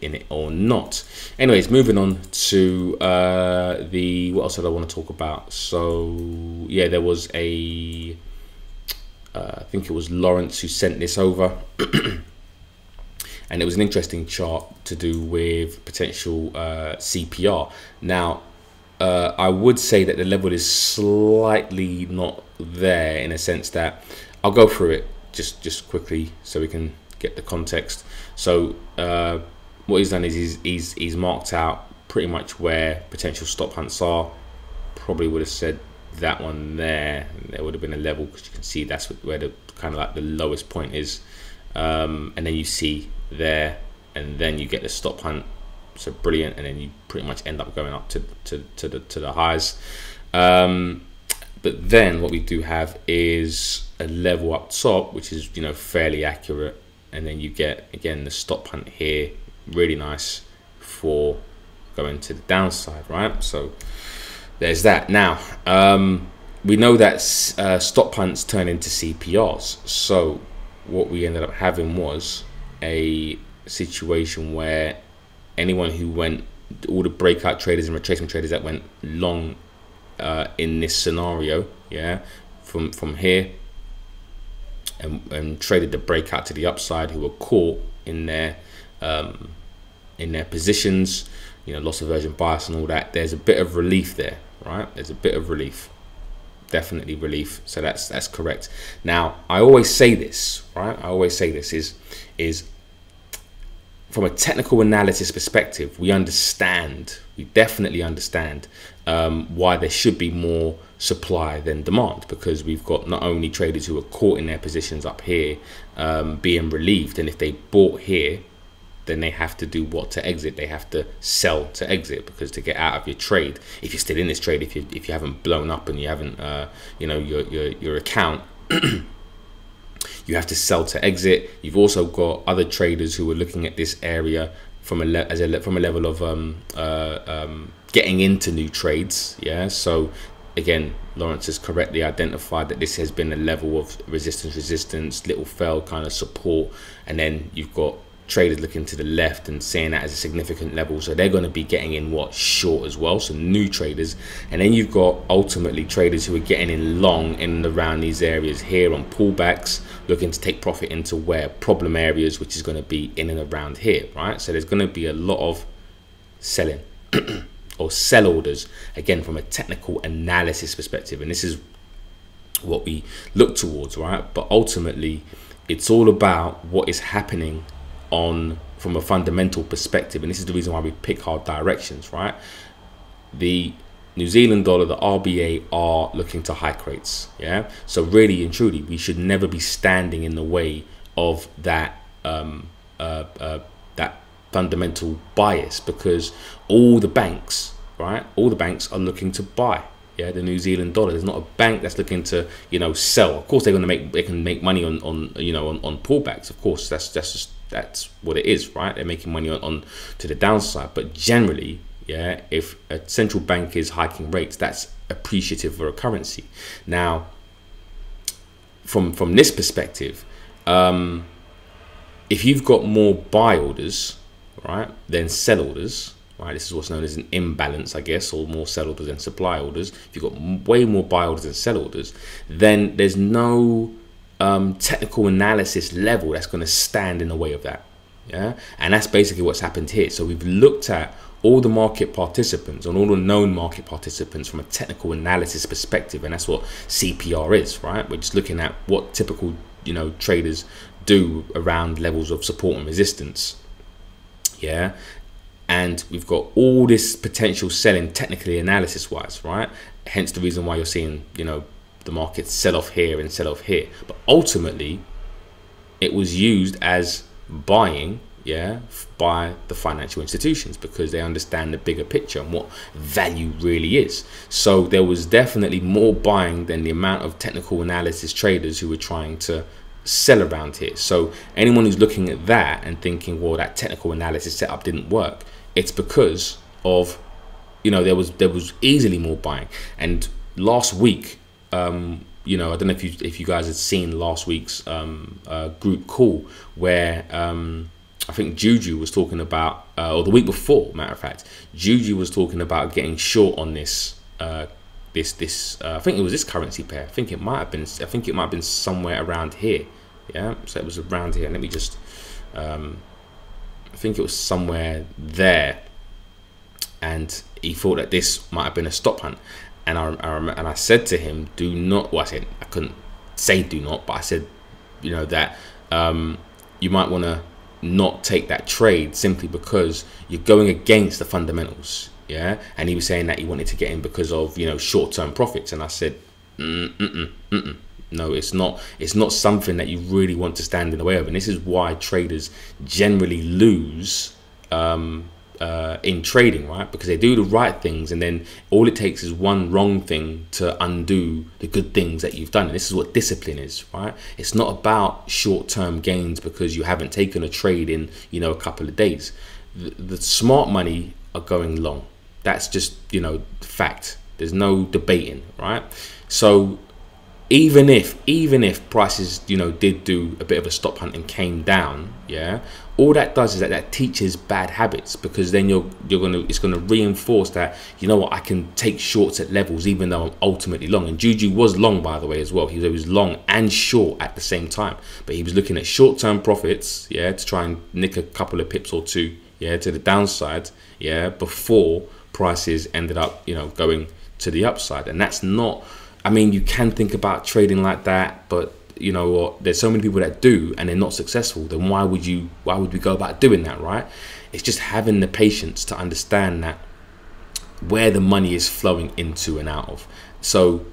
in it or not. Anyways, moving on to uh, the what else did I want to talk about? So yeah, there was a uh, I think it was Lawrence who sent this over. and it was an interesting chart to do with potential uh, CPR. Now, uh, I would say that the level is slightly not there in a sense that I'll go through it just just quickly so we can get the context. So uh, what he's done is he's, he's he's marked out pretty much where potential stop hunts are. Probably would have said that one there. There would have been a level because you can see that's where the kind of like the lowest point is, um, and then you see there, and then you get the stop hunt so brilliant, and then you pretty much end up going up to to, to the to the highs. Um, but then what we do have is a level up top, which is you know fairly accurate, and then you get again the stop hunt here, really nice for going to the downside, right? So there's that. Now um, we know that uh, stop hunts turn into CPRs. So what we ended up having was a situation where anyone who went, all the breakout traders and retracement traders that went long uh, in this scenario, yeah, from from here, and, and traded the breakout to the upside, who were caught in their um, in their positions, you know, loss aversion bias and all that. There's a bit of relief there, right? There's a bit of relief, definitely relief. So that's that's correct. Now I always say this, right? I always say this is is from a technical analysis perspective, we understand, we definitely understand um, why there should be more supply than demand because we've got not only traders who are caught in their positions up here um, being relieved, and if they bought here, then they have to do what to exit. They have to sell to exit because to get out of your trade, if you're still in this trade, if you if you haven't blown up and you haven't, uh, you know, your your your account. you have to sell to exit. You've also got other traders who are looking at this area from a as a from a level of um, uh, um, getting into new trades. Yeah, so again, Lawrence has correctly identified that this has been a level of resistance, resistance, little fell kind of support, and then you've got traders looking to the left and seeing that as a significant level. So they're going to be getting in what short as well. So new traders. And then you've got ultimately traders who are getting in long in and around these areas here on pullbacks looking to take profit into where problem areas which is going to be in and around here right? So there's going to be a lot of selling or sell orders again from a technical analysis perspective. And this is what we look towards right? But ultimately it's all about what is happening on from a fundamental perspective, and this is the reason why we pick our directions, right? The New Zealand dollar, the RBA are looking to hike rates, yeah. So really and truly, we should never be standing in the way of that um, uh, uh, that fundamental bias because all the banks, right? All the banks are looking to buy, yeah, the New Zealand dollar. There's not a bank that's looking to, you know, sell. Of course, they're going to make they can make money on on you know on, on pullbacks. Of course, that's that's just that's what it is, right? They're making money on, on to the downside. But generally, yeah, if a central bank is hiking rates, that's appreciative for a currency. Now, from from this perspective, um, if you've got more buy orders, right, than sell orders, right, this is what's known as an imbalance, I guess, or more sell orders than supply orders. If you've got way more buy orders than sell orders, then there's no um, technical analysis level that's going to stand in the way of that. Yeah, and that's basically what's happened here. So we've looked at all the market participants and all the known market participants from a technical analysis perspective, and that's what CPR is, right? We're just looking at what typical you know traders do around levels of support and resistance. Yeah, and we've got all this potential selling technically analysis wise, right? Hence the reason why you're seeing you know the market sell off here and sell off here. But ultimately, it was used as buying, yeah, by the financial institutions because they understand the bigger picture and what value really is. So there was definitely more buying than the amount of technical analysis traders who were trying to sell around here. So anyone who's looking at that and thinking, well, that technical analysis setup didn't work, it's because of you know there was there was easily more buying. And last week um, you know, I don't know if you if you guys had seen last week's um, uh, group call where um, I think Juju was talking about, uh, or the week before, matter of fact, Juju was talking about getting short on this, uh, this, this. Uh, I think it was this currency pair. I think it might have been. I think it might have been somewhere around here. Yeah, so it was around here. Let me just. Um, I think it was somewhere there, and he thought that this might have been a stop hunt. And I, I and I said to him, "Do not." Well, I I couldn't say do not, but I said, you know that um, you might want to not take that trade simply because you're going against the fundamentals. Yeah, and he was saying that he wanted to get in because of you know short-term profits, and I said, mm -mm, mm no, it's not. It's not something that you really want to stand in the way of, and this is why traders generally lose um, uh, in trading, right? Because they do the right things, and then all it takes is one wrong thing to undo the good things that you've done. And this is what discipline is, right? It's not about short-term gains because you haven't taken a trade in, you know, a couple of days. The, the smart money are going long. That's just, you know, fact. There's no debating, right? So even if even if prices you know did do a bit of a stop hunt and came down yeah all that does is that that teaches bad habits because then you're you're gonna it's gonna reinforce that you know what I can take shorts at levels even though I'm ultimately long. And Juju was long by the way as well. He was, long and short at the same time. But he was looking at short-term profits yeah to try and nick a couple of pips or two yeah to the downside yeah before prices ended up you know going to the upside. And that's not I mean, you can think about trading like that, but you know what? There's so many people that do, and they're not successful. Then why would you? Why would we go about doing that, right? It's just having the patience to understand that where the money is flowing into and out of. So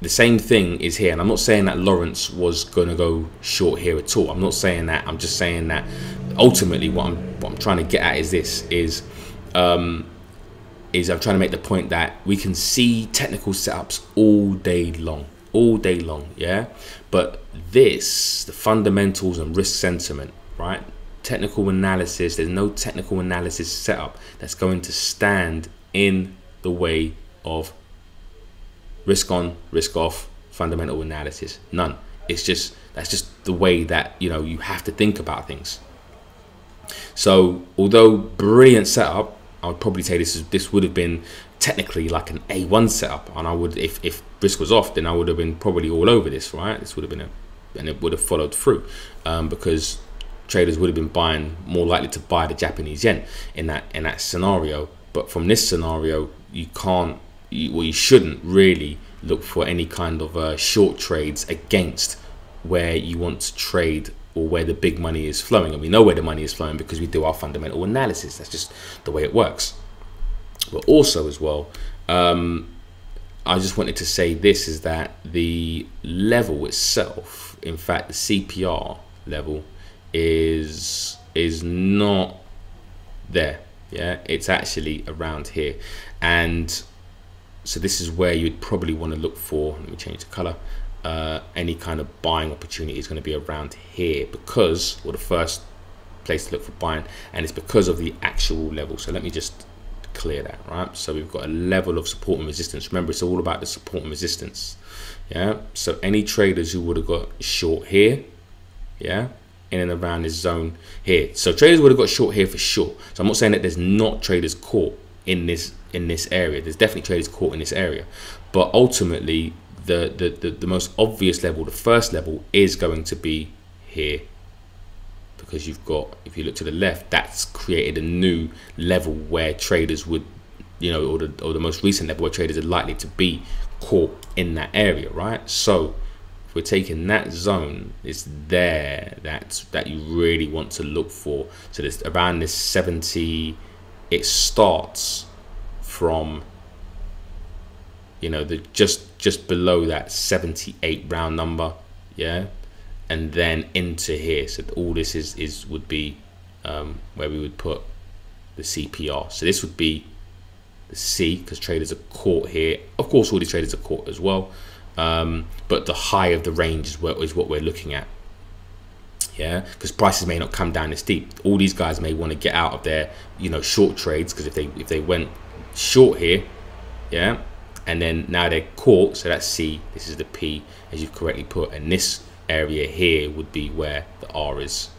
the same thing is here, and I'm not saying that Lawrence was going to go short here at all. I'm not saying that. I'm just saying that ultimately, what I'm what I'm trying to get at is this: is um, is I'm trying to make the point that we can see technical setups all day long, all day long, yeah. But this, the fundamentals and risk sentiment, right? Technical analysis. There's no technical analysis setup that's going to stand in the way of risk on, risk off, fundamental analysis. None. It's just that's just the way that you know you have to think about things. So although brilliant setup, I would probably say this is this would have been technically like an A1 setup, and I would if if risk was off, then I would have been probably all over this, right? This would have been a and it would have followed through um, because traders would have been buying more likely to buy the Japanese yen in that in that scenario. But from this scenario, you can't, you, well, you shouldn't really look for any kind of uh, short trades against where you want to trade or where the big money is flowing. And we know where the money is flowing because we do our fundamental analysis. That's just the way it works. But also, as well, um, I just wanted to say this is that the level itself, in fact, the CPR level, is is not there. Yeah, it's actually around here, and so this is where you'd probably want to look for. Let me change the color uh, any kind of buying opportunity is going to be around here because well the first place to look for buying and it's because of the actual level. So let me just clear that right? So we've got a level of support and resistance. Remember it's all about the support and resistance yeah? So any traders who would have got short here yeah in and around this zone here. So traders would have got short here for sure. So i'm not saying that there's not traders caught in this in this area. There's definitely traders caught in this area. But ultimately the, the, the, the most obvious level, the first level, is going to be here. Because you've got if you look to the left that's created a new level where traders would you know or the, or the most recent level where traders are likely to be caught in that area right? So if we're taking that zone it's there that that you really want to look for. So this around this 70 it starts from you know the just just below that 78 round number yeah? And then into here. So all this is is would be um, where we would put the CPR so this would be the C because traders are caught here. Of course all these traders are caught as well. Um, but the high of the range is what, is what we're looking at. Yeah? Because prices may not come down as deep. All these guys may want to get out of their you know short trades because if they if they went short here yeah and then now they're caught so that's C this is the P as you've correctly put and this area here would be where the R is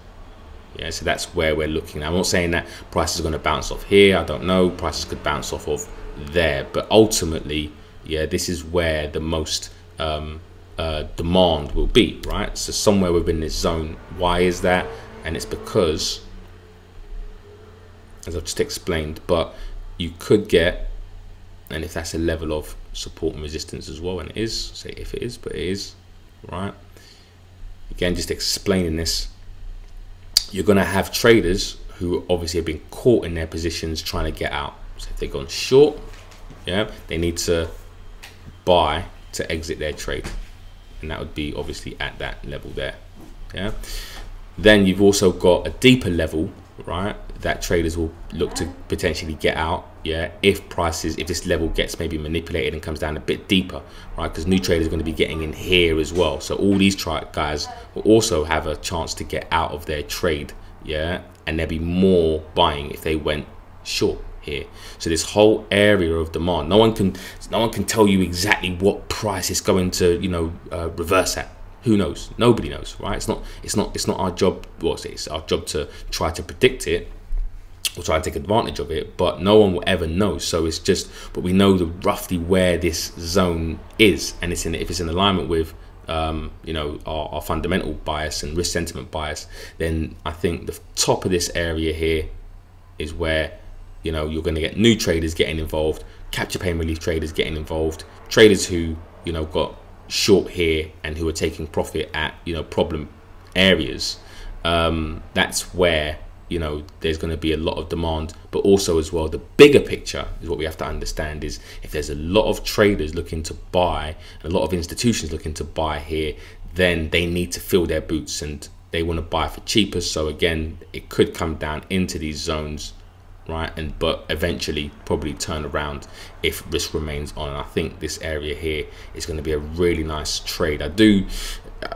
Yeah, so that's where we're looking. now, I'm not saying that prices are going to bounce off here. I don't know. Prices could bounce off of there, but ultimately, yeah, this is where the most um, uh, demand will be, right? So somewhere within this zone. Why is that? And it's because, as I've just explained, but you could get, and if that's a level of support and resistance as well, and it is, say if it is, but it is, right? Again, just explaining this, you're going to have traders who obviously have been caught in their positions trying to get out. So if they've gone short, yeah, they need to buy to exit their trade. And that would be obviously at that level there. Yeah. Then you've also got a deeper level, right? That traders will look to potentially get out. Yeah. If prices, if this level gets maybe manipulated and comes down a bit deeper, right? Because new traders are going to be getting in here as well. So all these guys will also have a chance to get out of their trade. Yeah. And there'll be more buying if they went short here. So this whole area of demand, no one can no one can tell you exactly what price is going to you know uh, reverse at. Who knows? Nobody knows, right? It's not it's not it's not our job. Well, it's our job to try to predict it or try to take advantage of it, but no one will ever know. So it's just, but we know the roughly where this zone is, and it's in if it's in alignment with um, you know, our, our, fundamental bias and risk sentiment bias, then I think the top of this area here is where you know you're going to get new traders getting involved capture pain relief traders getting involved traders who you know got short here and who are taking profit at you know problem areas um, that's where you know there's going to be a lot of demand. But also as well the bigger picture is what we have to understand is if there's a lot of traders looking to buy a lot of institutions looking to buy here then they need to fill their boots and they want to buy for cheaper. So again it could come down into these zones right? And but eventually probably turn around if risk remains on. And i think this area here is going to be a really nice trade. I do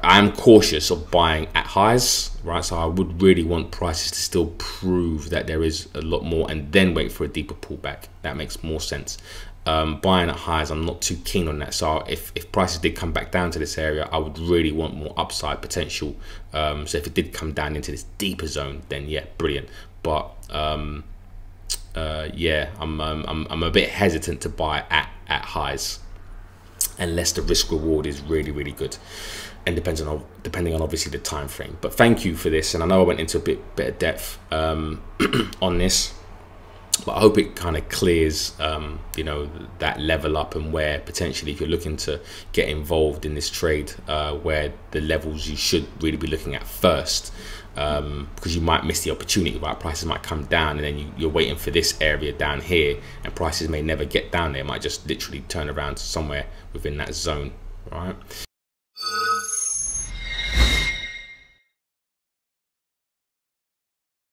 i'm cautious of buying at highs right? So i would really want prices to still prove that there is a lot more and then wait for a deeper pullback. That makes more sense. Um, buying at highs i'm not too keen on that. So if, if prices did come back down to this area i would really want more upside potential. Um, so if it did come down into this deeper zone then yeah brilliant. But um, uh, yeah, I'm, um, I'm I'm a bit hesitant to buy at at highs unless the risk reward is really really good. And depends on depending on obviously the time frame but thank you for this and i know i went into a bit bit of depth um, on this but i hope it kind of clears um, you know that level up and where potentially if you're looking to get involved in this trade uh, where the levels you should really be looking at first um, because you might miss the opportunity, right? Prices might come down and then you, you're waiting for this area down here and prices may never get down there. It might just literally turn around somewhere within that zone, right?